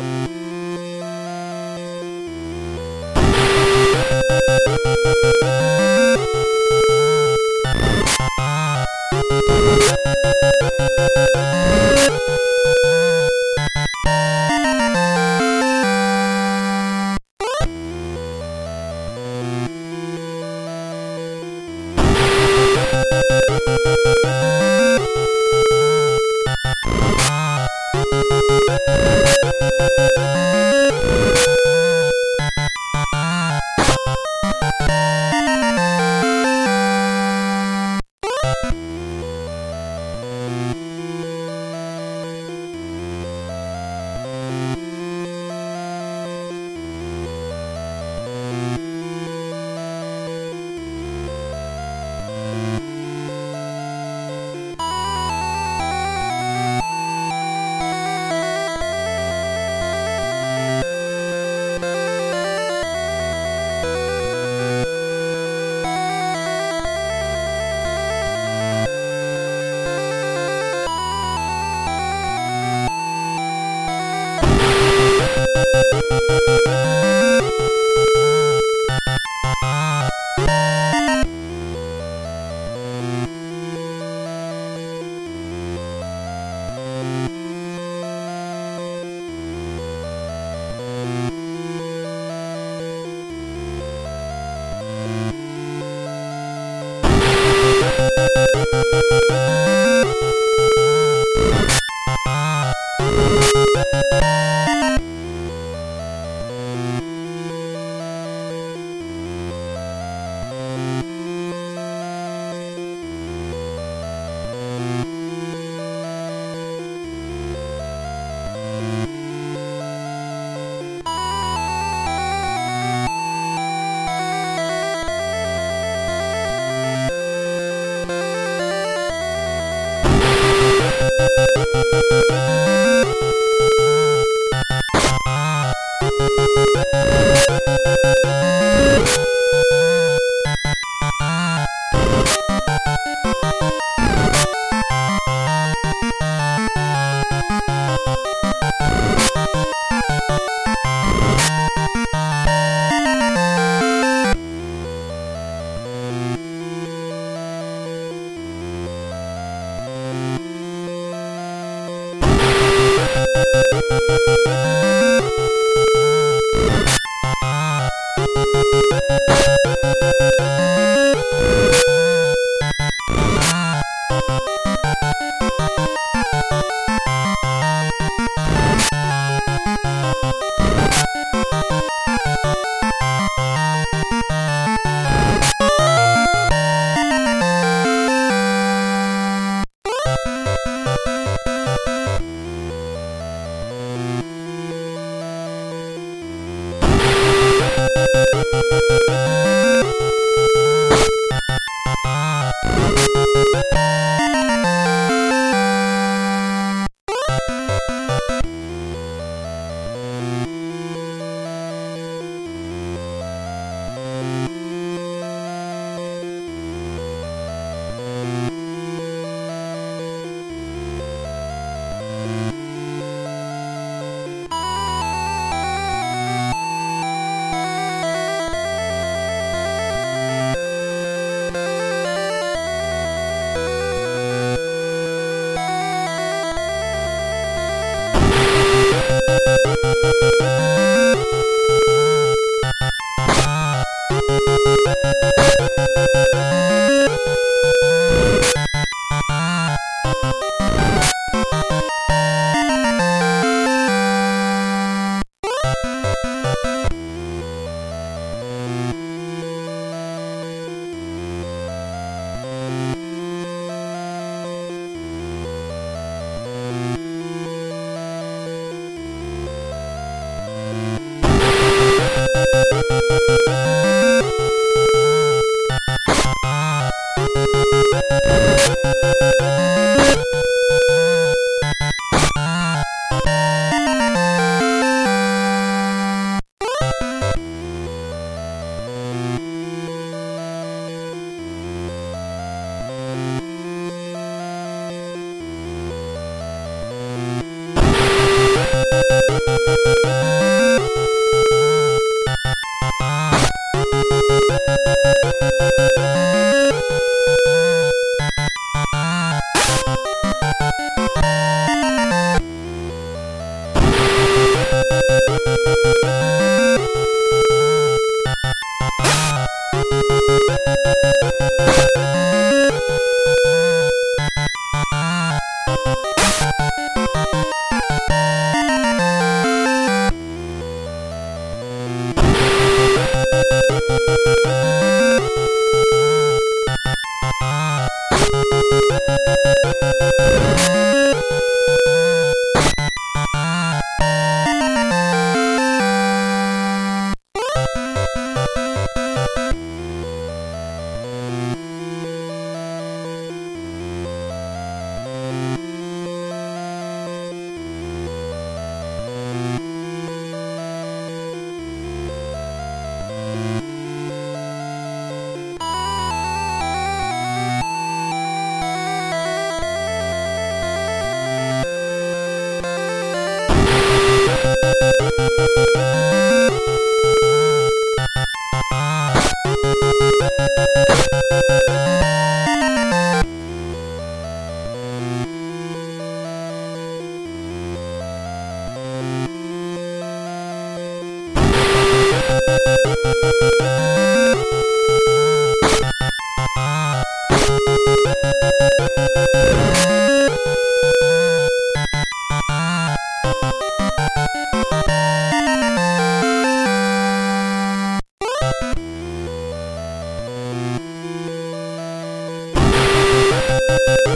Thank you.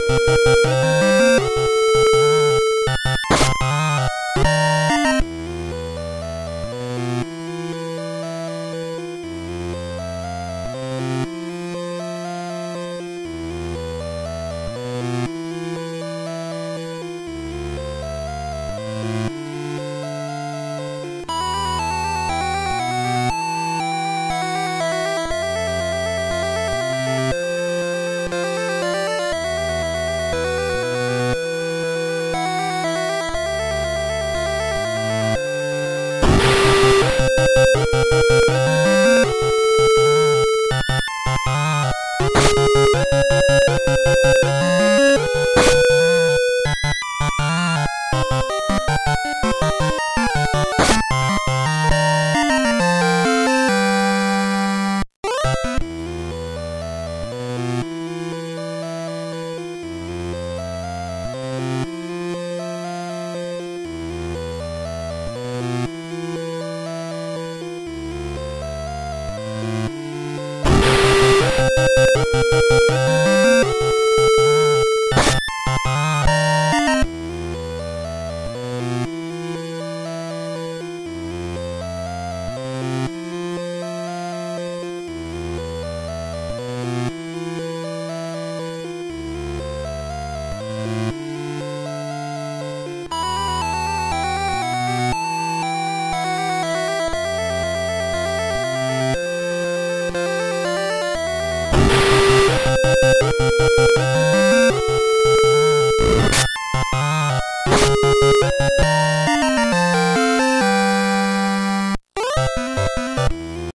Thank you.